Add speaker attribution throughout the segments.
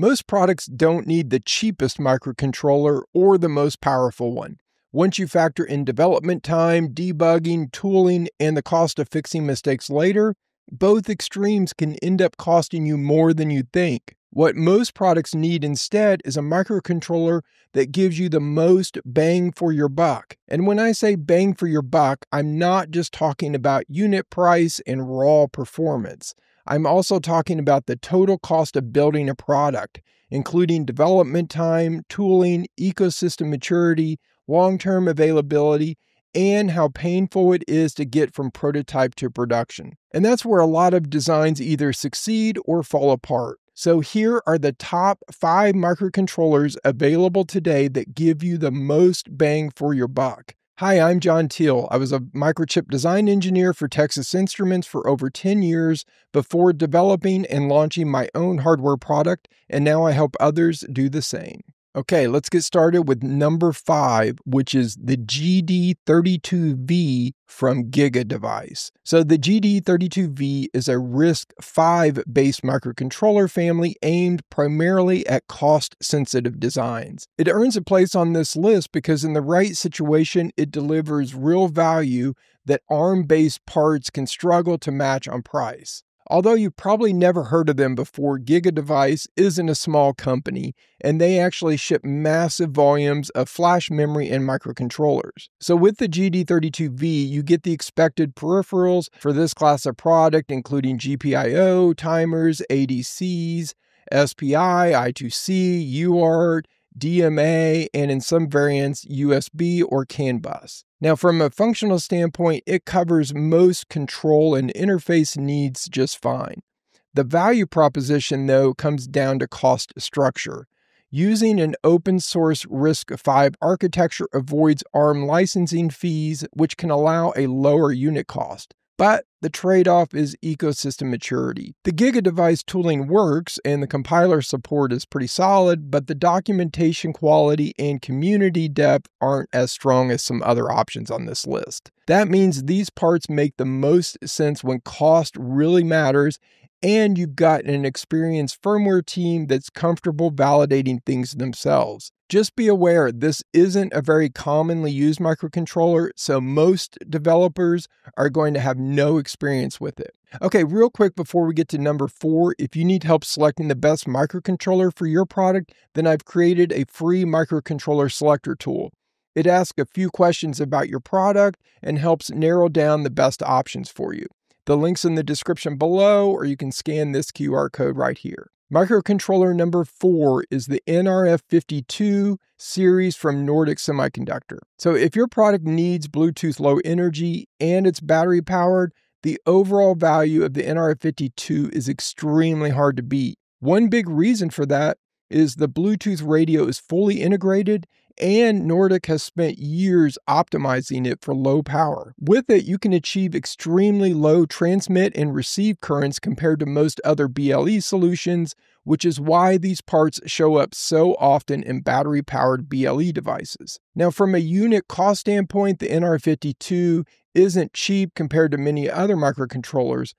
Speaker 1: Most products don't need the cheapest microcontroller or the most powerful one. Once you factor in development time, debugging, tooling, and the cost of fixing mistakes later, both extremes can end up costing you more than you think. What most products need instead is a microcontroller that gives you the most bang for your buck. And when I say bang for your buck, I'm not just talking about unit price and raw performance. I'm also talking about the total cost of building a product, including development time, tooling, ecosystem maturity, long term availability, and how painful it is to get from prototype to production. And that's where a lot of designs either succeed or fall apart. So, here are the top five microcontrollers available today that give you the most bang for your buck. Hi, I'm John Teel. I was a microchip design engineer for Texas Instruments for over 10 years before developing and launching my own hardware product, and now I help others do the same. Okay, let's get started with number five, which is the GD32V from Giga Device. So, the GD32V is a RISC V based microcontroller family aimed primarily at cost sensitive designs. It earns a place on this list because, in the right situation, it delivers real value that ARM based parts can struggle to match on price. Although you've probably never heard of them before, GigaDevice isn't a small company, and they actually ship massive volumes of flash memory and microcontrollers. So, with the GD32V, you get the expected peripherals for this class of product, including GPIO, timers, ADCs, SPI, I2C, UART, DMA, and in some variants, USB or CAN bus. Now, from a functional standpoint, it covers most control and interface needs just fine. The value proposition, though, comes down to cost structure. Using an open source RISC V architecture avoids ARM licensing fees, which can allow a lower unit cost. But the trade off is ecosystem maturity. The Giga device tooling works and the compiler support is pretty solid, but the documentation quality and community depth aren't as strong as some other options on this list. That means these parts make the most sense when cost really matters and you've got an experienced firmware team that's comfortable validating things themselves. Just be aware this isn't a very commonly used microcontroller, so most developers are going to have no experience with it. Okay, real quick before we get to number four, if you need help selecting the best microcontroller for your product, then I've created a free microcontroller selector tool. It asks a few questions about your product and helps narrow down the best options for you. The link's in the description below, or you can scan this QR code right here. Microcontroller number four is the NRF52 series from Nordic Semiconductor. So, if your product needs Bluetooth Low Energy and it's battery powered, the overall value of the NRF52 is extremely hard to beat. One big reason for that is the Bluetooth radio is fully integrated and Nordic has spent years optimizing it for low power. With it, you can achieve extremely low transmit and receive currents compared to most other BLE solutions, which is why these parts show up so often in battery powered BLE devices. Now, from a unit cost standpoint, the NRF52 isn't cheap compared to many other microcontrollers.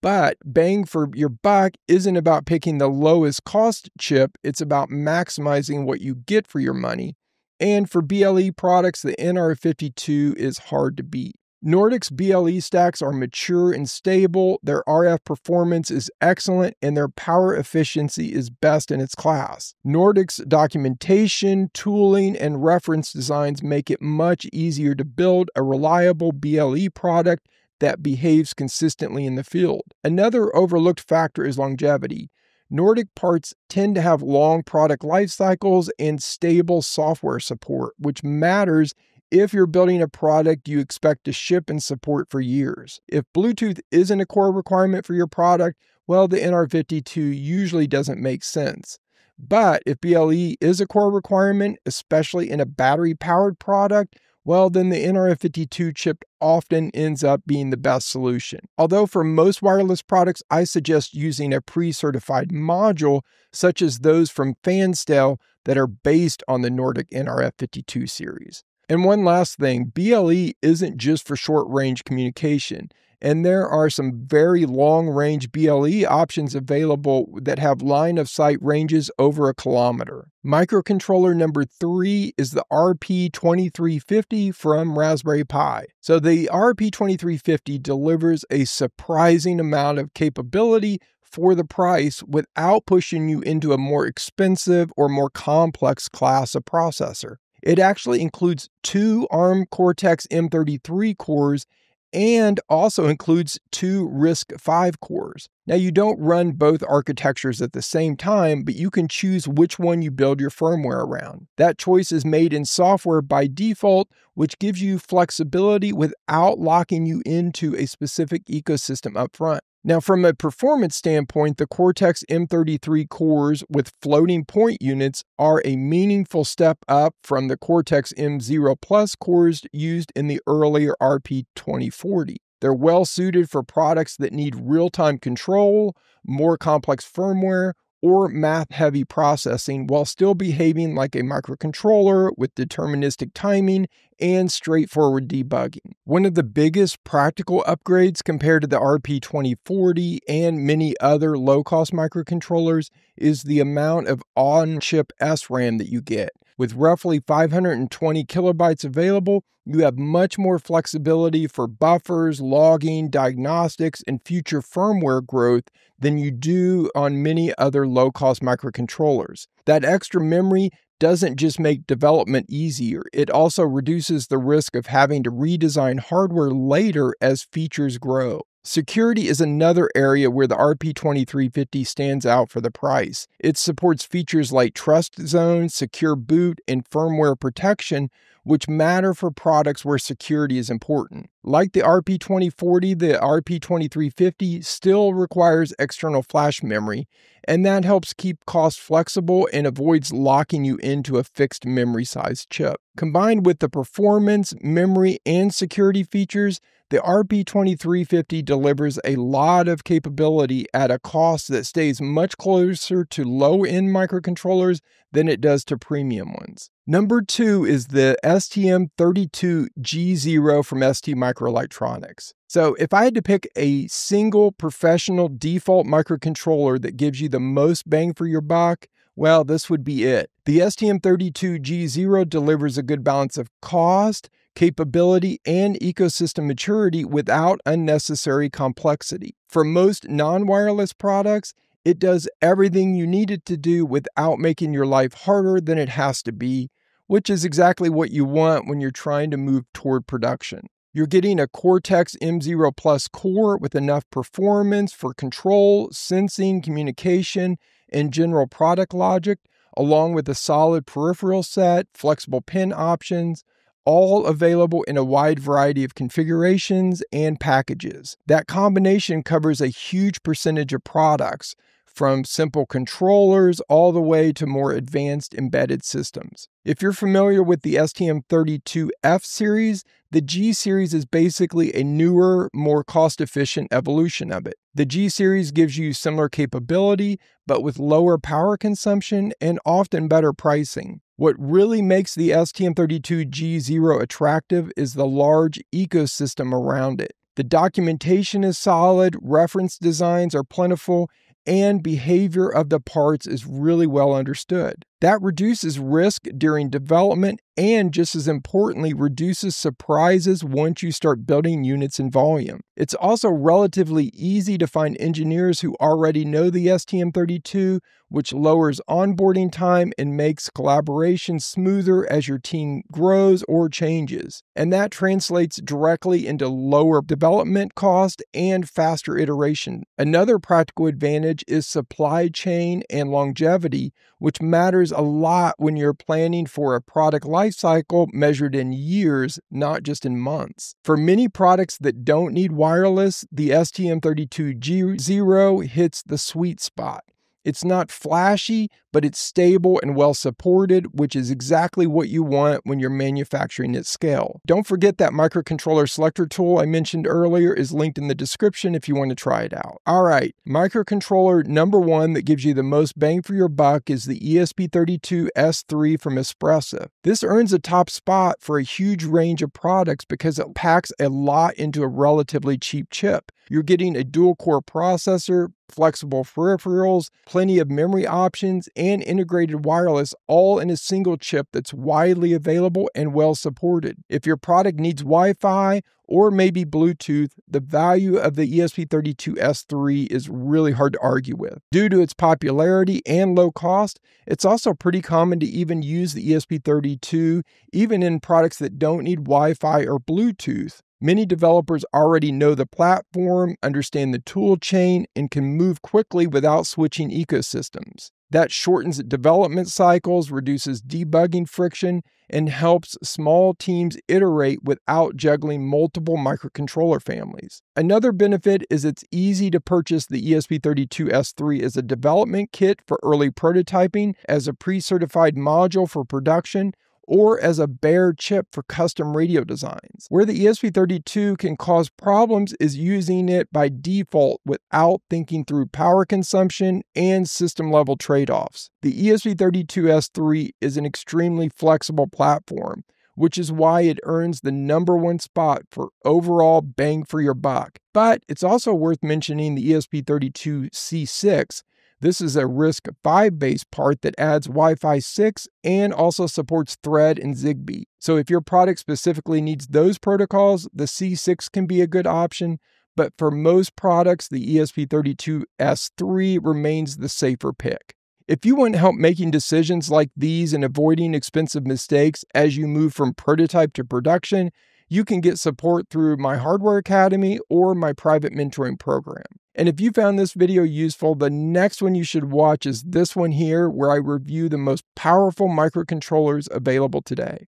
Speaker 1: But bang for your buck isn't about picking the lowest cost chip, it's about maximizing what you get for your money. And for BLE products, the NRF52 is hard to beat. Nordic's BLE stacks are mature and stable, their RF performance is excellent, and their power efficiency is best in its class. Nordic's documentation, tooling, and reference designs make it much easier to build a reliable BLE product that behaves consistently in the field. Another overlooked factor is longevity. Nordic parts tend to have long product life cycles and stable software support, which matters if you're building a product you expect to ship and support for years. If Bluetooth isn't a core requirement for your product, well, the NRF52 usually doesn't make sense. But if BLE is a core requirement, especially in a battery powered product, well, then the NRF52 chip often ends up being the best solution. Although for most wireless products, I suggest using a pre certified module, such as those from Fanstel that are based on the Nordic NRF52 series. And one last thing BLE isn't just for short range communication. And there are some very long range BLE options available that have line of sight ranges over a kilometer. Microcontroller number three is the RP2350 from Raspberry Pi. So the RP2350 delivers a surprising amount of capability for the price without pushing you into a more expensive or more complex class of processor. It actually includes two ARM Cortex M33 cores and also includes two RISC-V cores. Now, you don't run both architectures at the same time, but you can choose which one you build your firmware around. That choice is made in software by default, which gives you flexibility without locking you into a specific ecosystem upfront. Now, from a performance standpoint, the Cortex M33 cores with floating point units are a meaningful step up from the Cortex M0 Plus cores used in the earlier RP2040. They're well suited for products that need real time control, more complex firmware, or math heavy processing while still behaving like a microcontroller with deterministic timing and straightforward debugging. One of the biggest practical upgrades compared to the RP2040 and many other low cost microcontrollers is the amount of on chip SRAM that you get. With roughly 520 kilobytes available, you have much more flexibility for buffers, logging, diagnostics, and future firmware growth than you do on many other low cost microcontrollers. That extra memory doesn't just make development easier, it also reduces the risk of having to redesign hardware later as features grow. Security is another area where the RP2350 stands out for the price. It supports features like trust zones, secure boot, and firmware protection, which matter for products where security is important. Like the RP2040, the RP2350 still requires external flash memory, and that helps keep costs flexible and avoids locking you into a fixed memory size chip. Combined with the performance, memory, and security features, the RP2350 delivers a lot of capability at a cost that stays much closer to low end microcontrollers than it does to premium ones. Number two is the STM32G0 from ST Microelectronics. So, if I had to pick a single professional default microcontroller that gives you the most bang for your buck, well, this would be it. The STM32G0 delivers a good balance of cost, capability, and ecosystem maturity without unnecessary complexity. For most non wireless products, it does everything you need it to do without making your life harder than it has to be, which is exactly what you want when you're trying to move toward production. You're getting a Cortex M0 Plus core with enough performance for control, sensing, communication, and general product logic, along with a solid peripheral set, flexible pin options, all available in a wide variety of configurations and packages. That combination covers a huge percentage of products, from simple controllers all the way to more advanced embedded systems. If you're familiar with the STM32F series, the G series is basically a newer, more cost efficient evolution of it. The G series gives you similar capability, but with lower power consumption and often better pricing. What really makes the STM32G0 attractive is the large ecosystem around it. The documentation is solid, reference designs are plentiful, and behavior of the parts is really well understood. That reduces risk during development and, just as importantly, reduces surprises once you start building units in volume. It's also relatively easy to find engineers who already know the STM32, which lowers onboarding time and makes collaboration smoother as your team grows or changes. And that translates directly into lower development cost and faster iteration. Another practical advantage is supply chain and longevity, which matters matters a lot when you're planning for a product life cycle measured in years, not just in months. For many products that don't need wireless, the STM32G0 hits the sweet spot. It's not flashy, but it's stable and well supported, which is exactly what you want when you're manufacturing at scale. Don't forget that microcontroller selector tool I mentioned earlier is linked in the description if you want to try it out. All right, microcontroller number one that gives you the most bang for your buck is the ESP32S3 from Espressif. This earns a top spot for a huge range of products because it packs a lot into a relatively cheap chip. You're getting a dual core processor, flexible peripherals, plenty of memory options, and integrated wireless all in a single chip that's widely available and well supported. If your product needs Wi Fi or maybe Bluetooth, the value of the ESP32S3 is really hard to argue with. Due to its popularity and low cost, it's also pretty common to even use the ESP32 even in products that don't need Wi Fi or Bluetooth. Many developers already know the platform, understand the tool chain, and can move quickly without switching ecosystems. That shortens development cycles, reduces debugging friction, and helps small teams iterate without juggling multiple microcontroller families. Another benefit is it's easy to purchase the ESP32S3 as a development kit for early prototyping, as a pre certified module for production, or as a bare chip for custom radio designs. Where the ESP32 can cause problems is using it by default without thinking through power consumption and system level trade offs. The ESP32S3 is an extremely flexible platform which is why it earns the number one spot for overall bang for your buck. But it's also worth mentioning the ESP32C6, this is a RISC V based part that adds Wi Fi 6 and also supports Thread and Zigbee. So if your product specifically needs those protocols, the C6 can be a good option. But for most products, the ESP32S3 remains the safer pick. If you want help making decisions like these and avoiding expensive mistakes as you move from prototype to production, you can get support through my Hardware Academy or my private mentoring program. And if you found this video useful, the next one you should watch is this one here, where I review the most powerful microcontrollers available today.